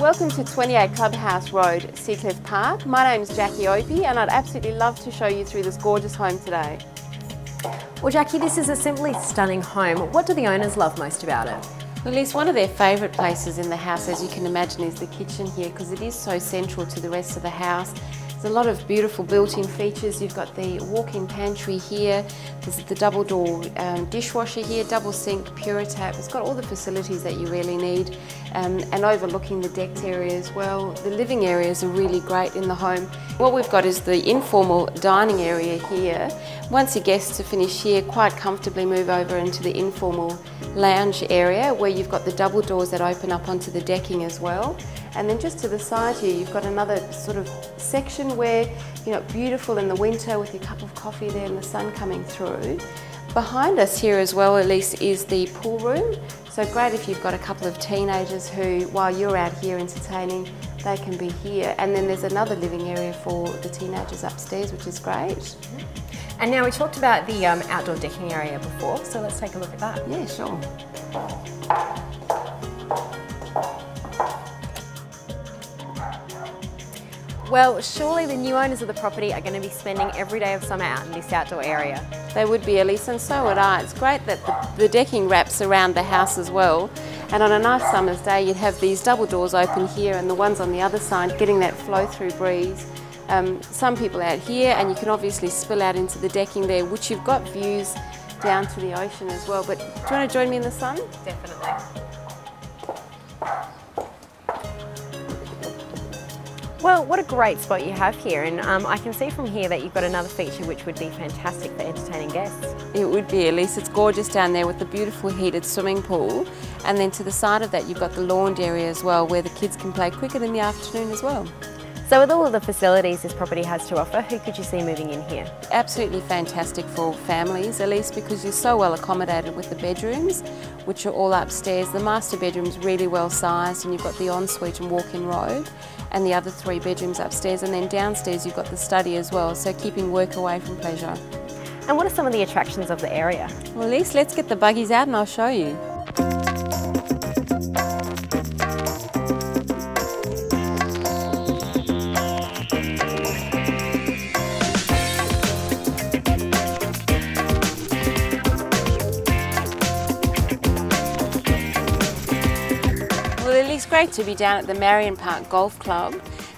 Welcome to 28 Clubhouse Road, Seacliff Park. My name is Jacque Opie and I'd absolutely love to show you through this gorgeous home today. Well Jackie, this is a simply stunning home. What do the owners love most about it? Well, at least one of their favourite places in the house, as you can imagine, is the kitchen here because it is so central to the rest of the house. There's a lot of beautiful built-in features. You've got the walk-in pantry here. There's the double door um, dishwasher here, double sink, Puratap. It's got all the facilities that you really need um, and overlooking the decked area as well. The living areas are really great in the home. What we've got is the informal dining area here. Once your guests are finished here, quite comfortably move over into the informal lounge area where you've got the double doors that open up onto the decking as well. And then just to the side here, you've got another sort of section where, you know, beautiful in the winter with your cup of coffee there and the sun coming through. Behind us here as well, Elise, is the pool room. So great if you've got a couple of teenagers who, while you're out here entertaining, they can be here. And then there's another living area for the teenagers upstairs, which is great. And now we talked about the um, outdoor decking area before, so let's take a look at that. Yeah, sure. Well, surely the new owners of the property are going to be spending every day of summer out in this outdoor area. They would be, Elise, and so would I. It's great that the, the, decking wraps around the house as well. And on a nice summer's day, you'd have these double doors open here and the ones on the other side, getting that flow-through breeze. Um, some people out here, and you can obviously spill out into the decking there, which you've got views down to the ocean as well. But do you want to join me in the sun? Definitely. Well, what a great spot you have here, and um, I can see from here that you've got another feature which would be fantastic for entertaining guests. It would be, Elise. It's gorgeous down there with the beautiful heated swimming pool, and then to the side of that you've got the lawned area as well, where the kids can play cricket in the afternoon as well. So with all of the facilities this property has to offer, who could you see moving in here? Absolutely fantastic for families, Elise because you're so well accommodated with the bedrooms, which are all upstairs. The master bedroom's really well sized and you've got the ensuite and walk-in robe and the other three bedrooms upstairs and then downstairs you've got the study as well, so keeping work away from pleasure. And what are some of the attractions of the area? Well, Elise let's get the buggies out and I'll show you. It's great to be down at the Marion Park Golf Club.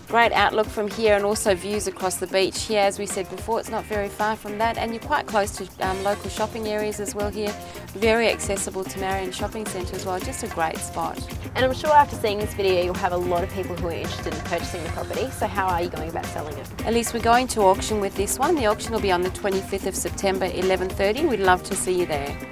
Great outlook from here and also views across the beach here. As we said before, it's not very far from that and you're quite close to um, local shopping areas as well here. Very accessible to Marion Shopping Centre as well. Just a great spot. And I'm sure after seeing this video, you'll have a lot of people who are interested in purchasing the property. So how are you going about selling it? Elise we're going to auction with this one. The auction will be on the 25th of September, 11.30. We'd love to see you there.